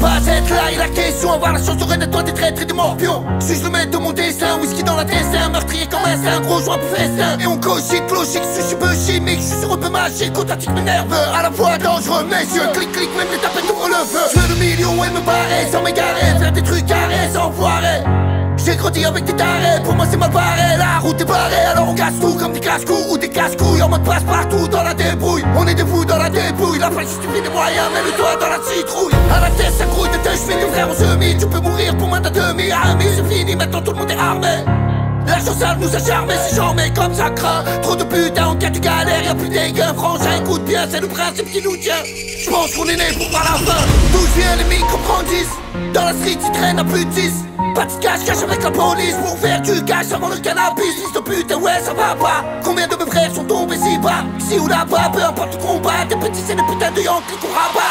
pas être là, et la question Avoir la chance de de toi des traîtres et des morpions Suis-je le maître de mon destin Whisky dans la tête, un meurtrier comme un Gros joint pour festin Et on cogite, logique, sushi peu chimique Je suis un peu magique, authentique mais nerveux. À la fois dangereux, messieurs Clic, clic, même les tapettes ouvrent le feu Je veux le million et me barrer sans m'égarer. Faire des trucs carrés sans foirer. J'ai grandi avec des tarés, pour moi c'est mal barré. La route est barrée, alors on casse tout comme des casse-coups ou des casse-couilles. En mode passe partout dans la débrouille. On est des fous dans la débrouille. La faille suffit des moyens, mets le doigt dans la citrouille À la tête ça grouille de tes chevilles, de frères en semi Tu peux mourir pour moins d'un demi Armé c'est fini, maintenant tout le monde est armé. L'argent sale nous a charmé, c'est charmé comme ça craint Trop de putains en cas de galère, y'a plus d'égains Frangin, écoute bien, c'est le principe qui nous tient. Je pense qu'on est né pour voir la fin. D'où viennent les micro Dans la street, ils traînent à plus de 10 pas de cache, cache avec la police. Pour faire du cash avant le cannabis Fils de pute, ouais ça va pas. Combien de mes frères sont tombés si bas? Ici ou là-bas, peu importe le combat Des petits c'est des putains de Yankee qu'on rabat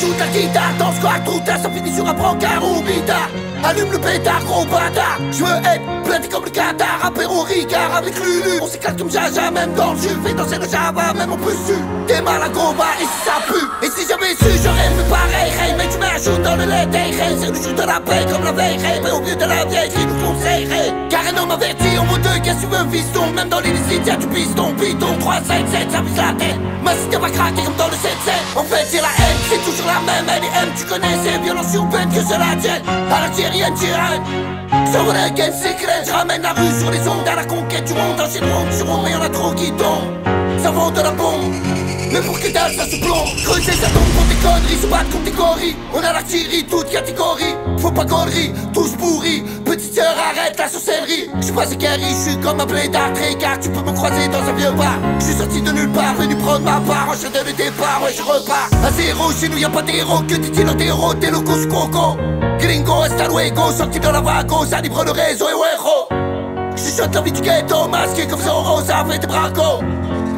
joue la guitare Dans ce quoi tout ça finit sur un brancard ou bita Allume le pétard, gros bâtard. Je veux être blindé comme le Qatar Apéro Ricard avec Lulu. On s'éclate comme Jaja, même dans le jus Fais danser le Java, même on peut su T'es mal à bar, et si ça pue Et si j'avais su, j'aurais fait pareil Hey, mais tu m'ajoutes dans le lait Hey, c'est le jour de la paix comme la mais au mieux de la vieille qui nous conseillerait. Car un homme averti en deux Qu'est-ce que tu veux fiston? Même dans l'illicite y'a du piston Python 3, 5, 7 ça vise la tête. Ma cité va craquer comme dans le 7, 7 En fait c'est la la même Elle et M tu connais C'est violence urbaine que je la tienne À l'algérienne tyranne le game secret, je ramène la rue sur les ondes à la conquête du monde. Ces drones, sur mais y'en a trop qui tombent. Ça vend de la bombe. Mais pour que dalle ça se plombe. Creuser ça tombe pour des conneries. Se battre contre des gorilles. On a l'artillerie toute catégorie. Faut pas conneries, tous pourris. Petite sœur arrête la sorcellerie. J'suis pas équerri, j'suis comme un blédard car tu peux me croiser dans un vieux bar. J'suis sorti de nulle part, venu prendre ma part. Enchaîné le départ, ouais je repars. À zéro, chez nous y'a pas d'héros. Que dit-il en héros, t'es le cous coco. Gringo, hasta luego, sorti de la vago Ça libre le réseau et ouais J'suis la vie du ghetto, masqué comme Zorro, ça fait des bracos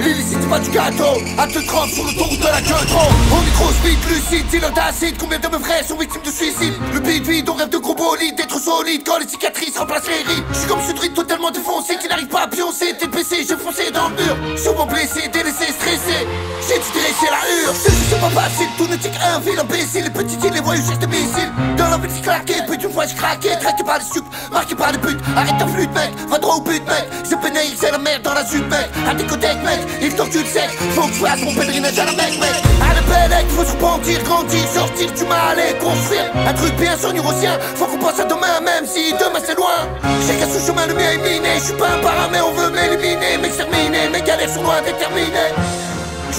L'illicite pas du gâteau. À te crampe sur le tour de la queue trop On est trop speed, lucide, dealer d'acide Combien de mes frères sont victimes de suicide? Le beat vide, rêve de gros bolides D'être solide. Quand les cicatrices remplacent les rides. J'suis comme ce truc totalement défoncé Qui n'arrive pas à pioncer. PC, j'ai foncé dans le mur. Souvent blessé, délaissé, C'est pas facile, tout ne tient qu'un fil imbécile Les petits îles, les voyous juste missiles Dans la ville, claqué, puis une fois j'ai craqué Traqué par les sucres, marqué par les putes Arrête ta flûte mec, va droit au but mec Je pénètre, c'est la merde dans la suite mec À tes côtés mec il le sais, faut que je fasse mon pèlerinage à la mec, mec. À la Pélec, faut se repentir, grandir, sortir du mal et construire un truc bien sur sien. Faut qu'on pense à demain, même si demain c'est loin. Chacun son chemin, le mien est miné. Je suis pas un parrain, on veut m'éliminer, m'exterminer. Mes galères sont loin déterminées.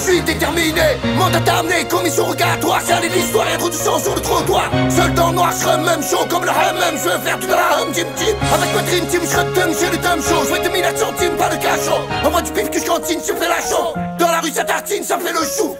Je suis déterminé, mandat amené, commission rogatoire, c'est l'histoire, sang sur le trottoir. Seul dans noir, je même chaud comme le hammam, je veux faire tout de la hum, team team. Avec ma dream team, je tum, j'ai le dumb show, je vais 2000 centimes, pas de cachot. Envoie du pif que je cantine, je fais la chaux. Dans la rue, ça tartine, ça fait le chou.